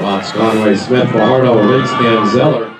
Watts, Conway, Smith, Fajardo, and Zeller.